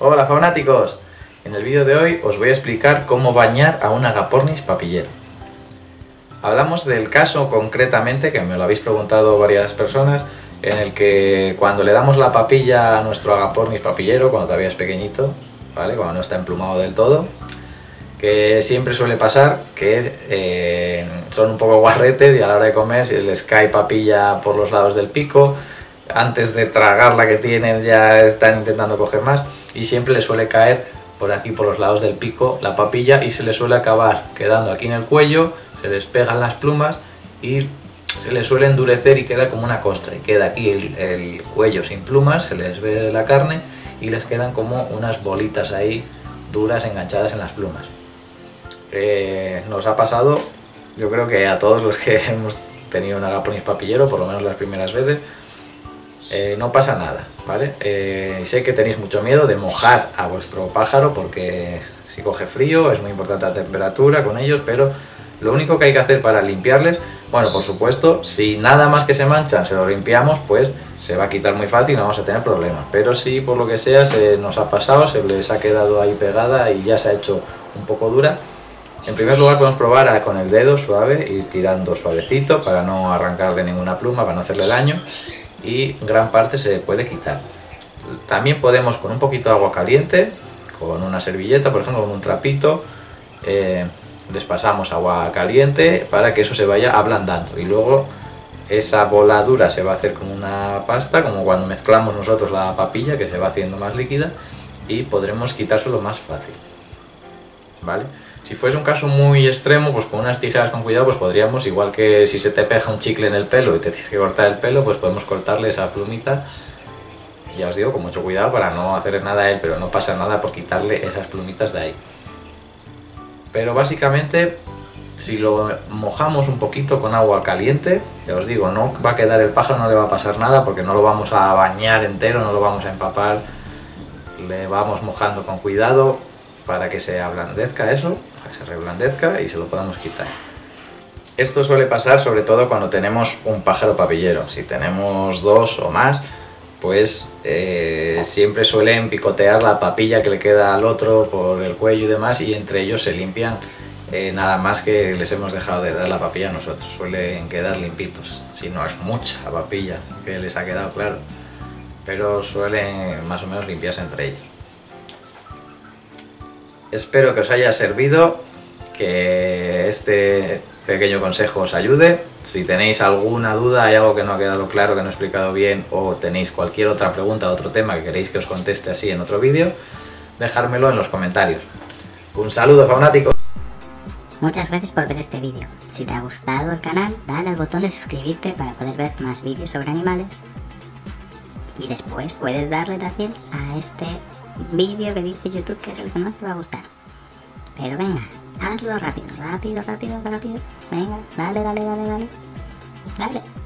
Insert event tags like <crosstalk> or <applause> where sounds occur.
Hola faunáticos, en el vídeo de hoy os voy a explicar cómo bañar a un agapornis papillero. Hablamos del caso concretamente, que me lo habéis preguntado varias personas, en el que cuando le damos la papilla a nuestro agapornis papillero, cuando todavía es pequeñito, ¿vale? cuando no está emplumado del todo, que siempre suele pasar que eh, son un poco guarretes y a la hora de comer se les cae papilla por los lados del pico, antes de tragar la que tienen ya están intentando coger más y siempre les suele caer por aquí por los lados del pico la papilla y se les suele acabar quedando aquí en el cuello, se les pegan las plumas y se les suele endurecer y queda como una costra y queda aquí el, el cuello sin plumas, se les ve la carne y les quedan como unas bolitas ahí duras enganchadas en las plumas. Eh, nos ha pasado, yo creo que a todos los que <laughs> hemos tenido un agaponis papillero, por lo menos las primeras veces, eh, no pasa nada, ¿vale? Eh, sé que tenéis mucho miedo de mojar a vuestro pájaro porque si coge frío es muy importante la temperatura con ellos, pero lo único que hay que hacer para limpiarles, bueno, por supuesto, si nada más que se manchan se lo limpiamos, pues se va a quitar muy fácil y no vamos a tener problemas. Pero si por lo que sea se nos ha pasado, se les ha quedado ahí pegada y ya se ha hecho un poco dura, en primer lugar podemos probar con el dedo suave, ir tirando suavecito para no arrancarle ninguna pluma, para no hacerle daño y gran parte se puede quitar. También podemos con un poquito de agua caliente, con una servilleta, por ejemplo, con un trapito, eh, les pasamos agua caliente para que eso se vaya ablandando y luego esa boladura se va a hacer como una pasta, como cuando mezclamos nosotros la papilla que se va haciendo más líquida y podremos quitárselo más fácil. ¿Vale? Si fuese un caso muy extremo, pues con unas tijeras con cuidado, pues podríamos, igual que si se te peja un chicle en el pelo y te tienes que cortar el pelo, pues podemos cortarle esa plumita. Ya os digo, con mucho cuidado para no hacer nada a él, pero no pasa nada por quitarle esas plumitas de ahí. Pero básicamente, si lo mojamos un poquito con agua caliente, ya os digo, no va a quedar el pájaro, no le va a pasar nada porque no lo vamos a bañar entero, no lo vamos a empapar, le vamos mojando con cuidado para que se ablandezca eso, para que se reblandezca y se lo podamos quitar. Esto suele pasar sobre todo cuando tenemos un pájaro papillero. Si tenemos dos o más, pues eh, siempre suelen picotear la papilla que le queda al otro por el cuello y demás y entre ellos se limpian eh, nada más que les hemos dejado de dar la papilla a nosotros. Suelen quedar limpitos, si no es mucha papilla que les ha quedado, claro. Pero suelen más o menos limpiarse entre ellos. Espero que os haya servido, que este pequeño consejo os ayude. Si tenéis alguna duda, hay algo que no ha quedado claro, que no he explicado bien, o tenéis cualquier otra pregunta, otro tema que queréis que os conteste así en otro vídeo, dejármelo en los comentarios. Un saludo faunático. Muchas gracias por ver este vídeo. Si te ha gustado el canal, dale al botón de suscribirte para poder ver más vídeos sobre animales. Y después puedes darle también a este vídeo que dice YouTube que es el que más te va a gustar. Pero venga, hazlo rápido, rápido, rápido, rápido. Venga, dale, dale, dale, dale. Dale.